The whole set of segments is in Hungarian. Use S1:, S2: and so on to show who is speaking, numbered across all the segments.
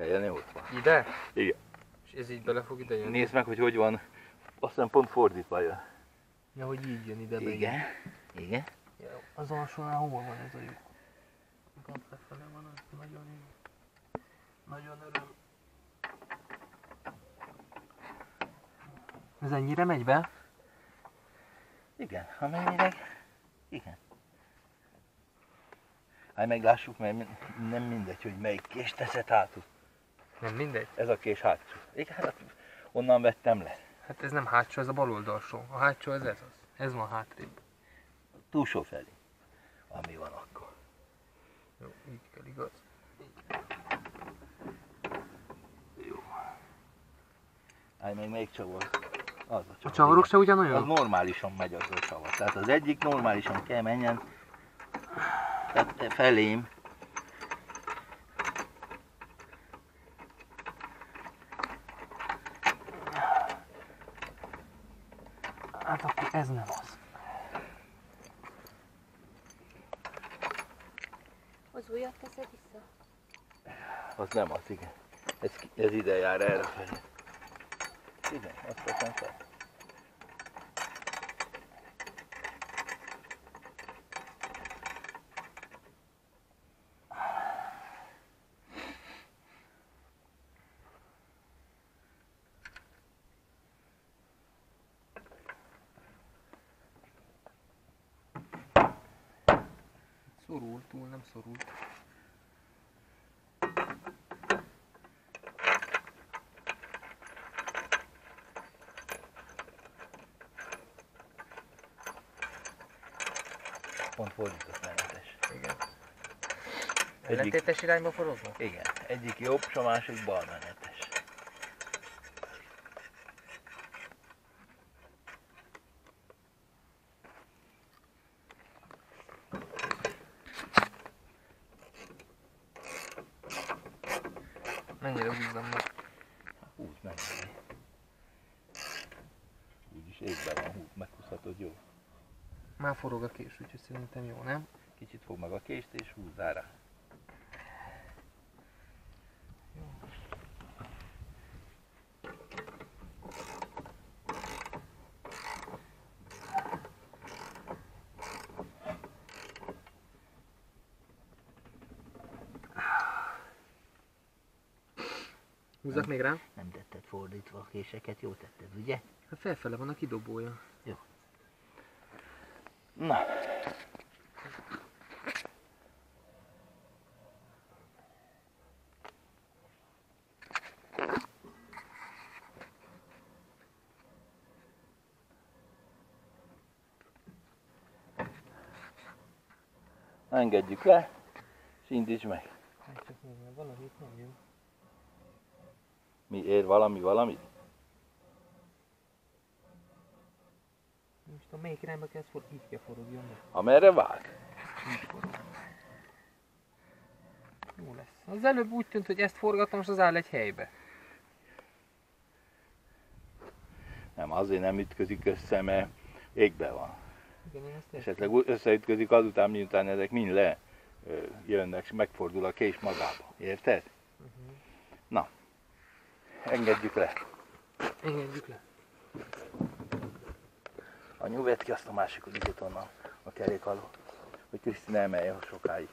S1: helyen ott van.
S2: Ide?
S1: Igen.
S2: És ez így bele fog ide jönni?
S1: Nézd meg, hogy hogy van. Azt hiszem pont fordítva jön.
S2: Ja, hogy így jön ide be.
S1: Igen. Igen.
S2: Ja, az alsónál hol van ez a lyuk? Pont lefele van, az nagyon. Nagyon öröm. Ez ennyire megy be?
S1: Igen, amennyileg. Igen. Hát meglássuk, mert nem mindegy, hogy melyik kést teszed hátul.
S2: Nem mindegy.
S1: Ez a kés hátsó. Igen, hát onnan vettem le.
S2: Hát ez nem hátsó, ez a bal oldalsó. A hátsó ez ez az. Ez van hátrébb.
S1: Túlsó felé. Ami van akkor.
S2: Jó, így kell, igaz?
S1: Jó. Hát még melyik csavar? Az a
S2: A
S1: csavar.
S2: csavarok se
S1: Az
S2: ugyanolyan?
S1: normálisan megy az a csavar. Tehát az egyik normálisan kell menjen tehát felém.
S2: Hát akkor ez nem az.
S3: Az újat teszed vissza?
S1: Az nem az, igen. Ez, ez ide jár erre felé. Igen, azt teszem fel.
S2: Szorult, túl nem szorult.
S1: Pont fordított menetes.
S2: Igen. Ellentétes irányba forognak?
S1: Igen, egyik jobb, és a másik bal menetes.
S2: Mennyire húzzam meg?
S1: Úgyis égben van, húzd, meghúzhatod jó.
S2: Már forog a kés, úgyhogy szerintem jó, nem?
S1: Kicsit fog meg a kést és húzzál rá.
S2: Húzzak még rá?
S1: Nem tetted fordítva a késeket, jó tetted, ugye?
S2: Hát felfele van a kidobója.
S1: Na. Engedjük le, és indíts meg.
S2: Hát csak még valami itt nem jó.
S1: Mi ér valami valamit?
S2: Nem is tudom, melyik irányba kell for... így kell forogjon.
S1: Amerre vág?
S2: Jó lesz. Az előbb úgy tűnt, hogy ezt forgatom, és az áll egy helybe.
S1: Nem, azért nem ütközik össze, mert égbe van.
S2: Igen.
S1: Esetleg összeütközik azután, miután ezek mind le jönnek, és megfordul a kés magába. Érted?
S2: Mhm.
S1: Na, engedjük le.
S2: Engedjük le.
S1: A nyúvet ki azt a másik ügyet onnan a kerék alól, hogy Krisztina emelje sokáig.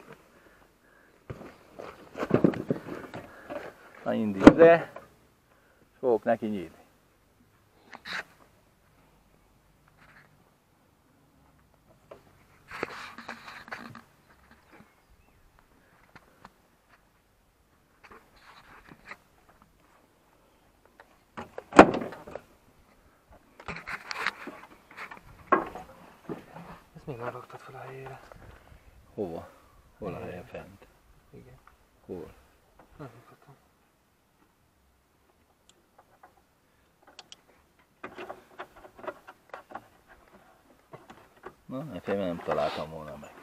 S1: Na indítsd le, fogok neki nyírni.
S2: Nem raktad fel a helyére.
S1: Hova? Hol a helye fent?
S2: Igen.
S1: Hol?
S2: Nem mutatom.
S1: Na, efféle nem találtam volna meg.